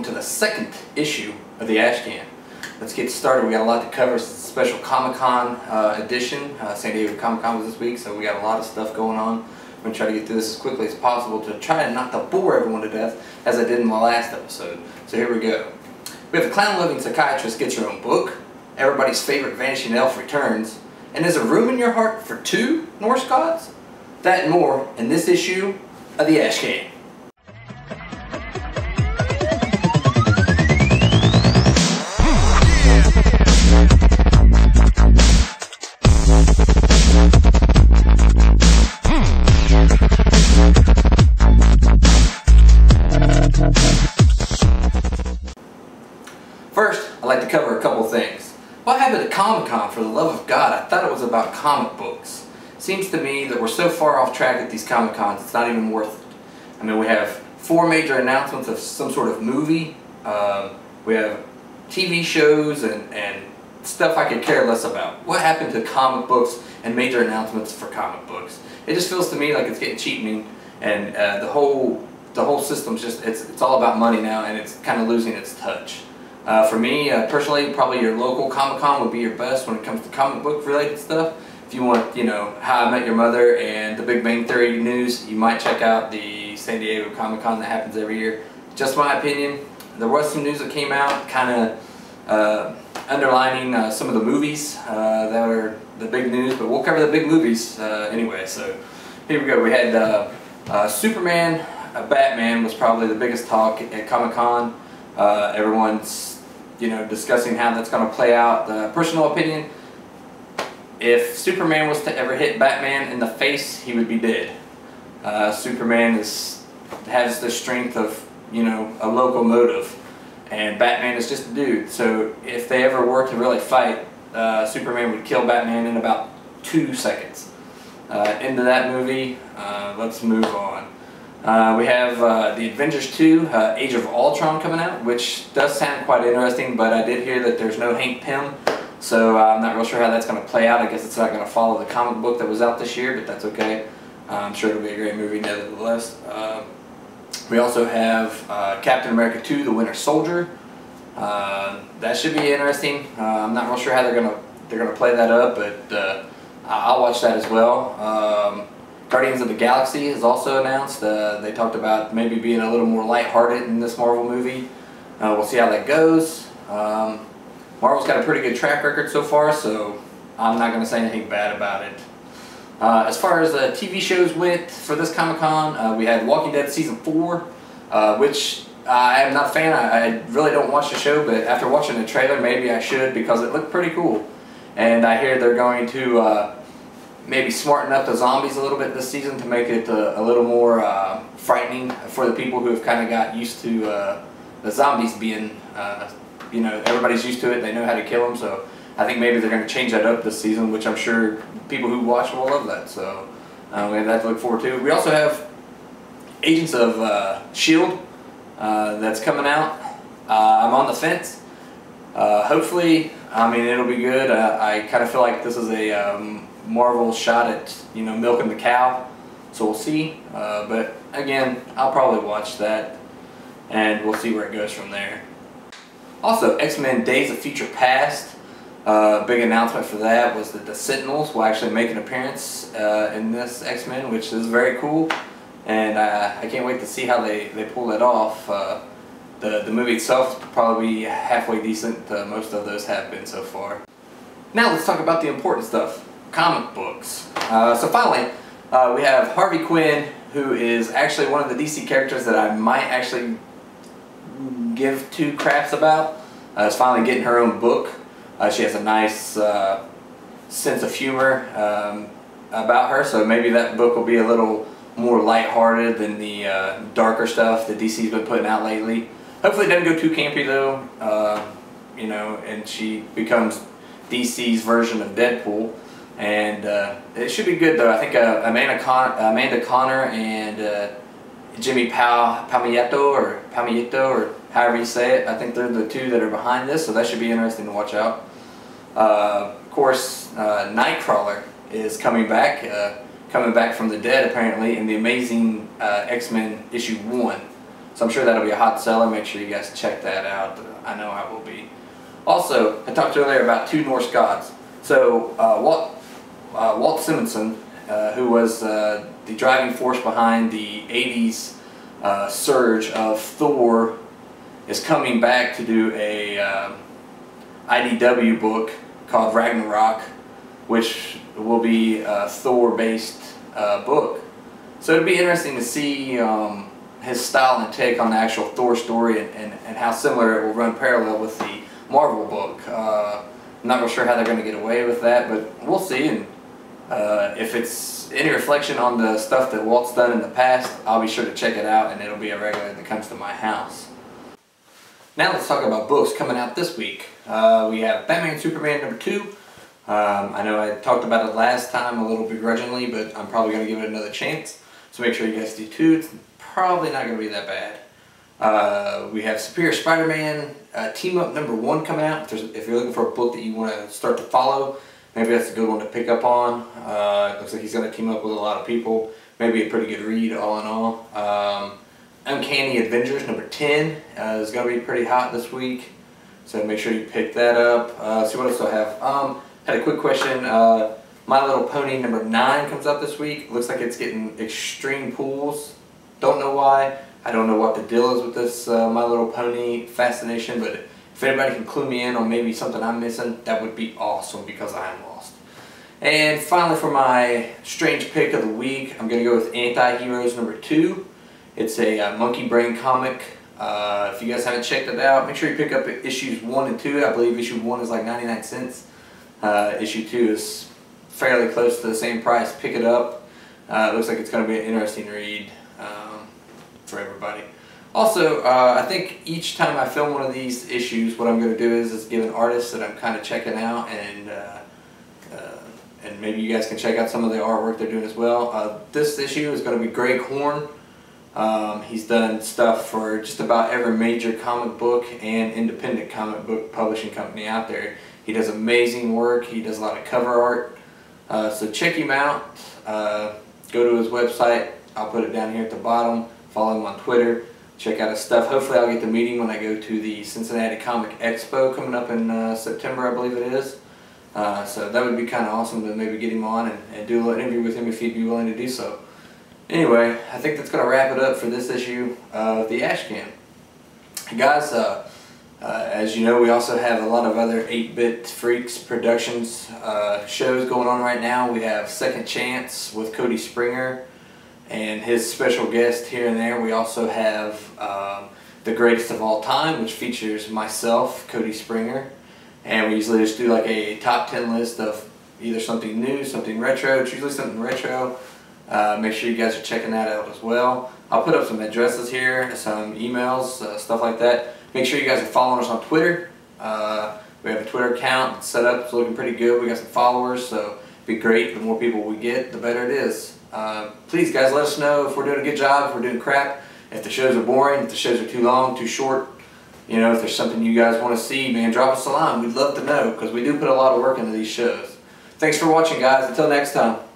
welcome to the second issue of the Ashcan. Let's get started. We got a lot to cover. It's a special Comic-Con uh, edition. Uh, San Diego Comic-Con was this week, so we got a lot of stuff going on. I'm going to try to get through this as quickly as possible to try not to bore everyone to death as I did in my last episode. So here we go. We have the clown-loving psychiatrist gets her own book. Everybody's favorite vanishing elf returns. And there's a room in your heart for two Norse gods? That and more in this issue of the Ashcan. Happened at Comic-Con, for the love of God? I thought it was about comic books. Seems to me that we're so far off track at these Comic-Cons, it's not even worth it. I mean, we have four major announcements of some sort of movie. Um, we have TV shows and, and stuff I could care less about. What happened to comic books and major announcements for comic books? It just feels to me like it's getting cheapening and uh, the whole the whole system's just, it's, it's all about money now and it's kind of losing its touch. Uh, for me, uh, personally, probably your local Comic-Con would be your best when it comes to comic book related stuff. If you want, you know, How I Met Your Mother and The Big Bang Theory news, you might check out the San Diego Comic-Con that happens every year. Just my opinion. There was some news that came out kind of uh, underlining uh, some of the movies uh, that are the big news, but we'll cover the big movies uh, anyway. So here we go. We had Superman, Batman was probably the biggest talk at Comic-Con. Uh, everyone's, you know, discussing how that's going to play out. The personal opinion, if Superman was to ever hit Batman in the face, he would be dead. Uh, Superman is has the strength of, you know, a locomotive, and Batman is just a dude. So if they ever were to really fight, uh, Superman would kill Batman in about two seconds. Uh, into that movie, uh, let's move on. Uh, we have uh, the Avengers 2 uh, Age of Ultron coming out, which does sound quite interesting, but I did hear that there's no Hank Pym, so uh, I'm not real sure how that's going to play out. I guess it's not going to follow the comic book that was out this year, but that's okay. Uh, I'm sure it'll be a great movie nevertheless. Uh, we also have Captain America 2 The Winter Soldier. that should be interesting. I'm not real sure how they're going to they're to play that up, but I'll watch that as well. Um, Guardians of the Galaxy is also announced. Uh, they talked about maybe being a little more lighthearted in this Marvel movie. Uh, we'll see how that goes. Um, Marvel's got a pretty good track record so far, so I'm not going to say anything bad about it. Uh, as far as the TV shows went for this Comic-Con, uh, we had Walking Dead Season 4, uh, which I am not a fan. I, I, really don't watch the show, but after watching the trailer, maybe I should because it looked pretty cool. And I hear they're going to uh, maybe smarten up the zombies a little bit this season to make it a, uh, a little more uh, frightening for the people who have kind of got used to uh, the zombies being, uh, you know, everybody's used to it. They know how to kill them. So I think maybe they're going to change that up this season, which I'm sure people who watch will love that. So uh, we have that to look forward to. We also have Agents of uh, S.H.I.E.L.D. that's coming out. I'm on the fence. hopefully, I mean, it'll be good. I kind of feel like this is a um, Marvel shot at you know milking the cow, so we'll see. Uh, but again, I'll probably watch that, and we'll see where it goes from there. Also, X-Men Days of Future Past. Uh, big announcement for that was that the Sentinels will actually make an appearance uh, in this X-Men, which is very cool. And uh, I can't wait to see how they, they pull it off. The, the movie itself probably halfway decent. Uh, most of those have been so far. Now let's talk about the important stuff comic books. Uh, so finally, uh, we have Harley Quinn, who is actually one of the DC characters that I might actually give two craps about. Uh, is finally getting her own book. Uh, she has a nice uh, sense of humor um, about her, so maybe that book will be a little more lighthearted than the uh, darker stuff that DC's been putting out lately. Hopefully it doesn't go too campy though, you know, and she becomes DC's version of Deadpool. And uh, it should be good though. I think uh, Amanda, Con Amanda Conner and uh, Jimmy Pal Palmioto or Palmioto or however you say it. I think they're the two that are behind this, so that should be interesting to watch out. Uh, of course, uh, Nightcrawler is coming back, uh, coming back from the dead apparently in the Amazing X-Men issue one. So I'm sure that'll be a hot seller. Make sure you guys check that out. I know I will be. Also, I talked earlier about two Norse gods. So uh, Walt, uh, Walt Simonson, uh, who was uh, the driving force behind the 80s uh, surge of Thor, is coming back to do a um, IDW book called Ragnarok, which will be a Thor-based uh, book. So it'd be interesting to see um, his style and take on the actual Thor story and, and, and, how similar it will run parallel with the Marvel book. Uh, I'm not real sure how they're going to get away with that, but we'll see. And uh, if it's any reflection on the stuff that Walt's done in the past, I'll be sure to check it out and it'll be a regular that comes to my house. Now let's talk about books coming out this week. Uh, we have Batman Superman number two. Um, I know I talked about it last time a little begrudgingly, but I'm probably going to give it another chance. So make sure you guys do too. It's probably not going to be that bad. Uh, we have Superior Spider-Man uh, Team Up number one coming out. If, if, you're looking for a book that you want to start to follow, maybe that's a good one to pick up on. Uh, looks like he's going to team up with a lot of people. Maybe a pretty good read all in all. Um, Uncanny Avengers number 10 uh, is going to be pretty hot this week. So make sure you pick that up. Uh, see what else I have. Um, had a quick question. Uh, My Little Pony number 9 comes out this week. Looks like it's getting extreme pulls. Don't know why. I don't know what the deal is with this uh, My Little Pony fascination, but if anybody can clue me in on maybe something I'm missing, that would be awesome because I am lost. And finally for my strange pick of the week, I'm going to go with Anti-Heroes number 2. It's a uh, Monkey Brain comic. Uh, if you guys haven't checked it out, make sure you pick up issues 1 and 2. I believe issue 1 is like 99 cents. Uh, issue 2 is fairly close to the same price. Pick it up. Uh, looks like it's going to be an interesting read for everybody. Also, uh, I think each time I film one of these issues, what I'm going to do is, is give an artist that I'm kind of checking out and uh, uh, and maybe you guys can check out some of the artwork they're doing as well. this issue is going to be Greg Horn. Um, he's done stuff for just about every major comic book and independent comic book publishing company out there. He does amazing work. He does a lot of cover art. Uh, so check him out. Uh, go to his website. I'll put it down here at the bottom. Follow him on Twitter. Check out his stuff. Hopefully I'll get the meeting when I go to the Cincinnati Comic Expo coming up in uh, September, I believe it is. Uh, so that would be kind of awesome to maybe get him on and, and do a little interview with him if he'd be willing to do so. Anyway, I think that's going to wrap it up for this issue of the Ashcan. Guys, uh, uh, as you know, we also have a lot of other 8-Bit Freaks Productions uh, shows going on right now. We have Second Chance with Cody Springer and his special guest here and there. We also have um, The Greatest of All Time, which features myself, Cody Springer. And we usually just do like a top 10 list of either something new, something retro. It's usually something retro. Uh, make sure you guys are checking that out as well. I'll put up some addresses here, some emails, uh, stuff like that. Make sure you guys are following us on Twitter. Uh, we have a Twitter account set up. It's looking pretty good. We got some followers, so be great. The more people we get, the better it is. Uh, please, guys, let us know if we're doing a good job, if we're doing crap, if the shows are boring, if the shows are too long, too short. You know, if there's something you guys want to see, man, drop us a line. We'd love to know because we do put a lot of work into these shows. Thanks for watching, guys. Until next time.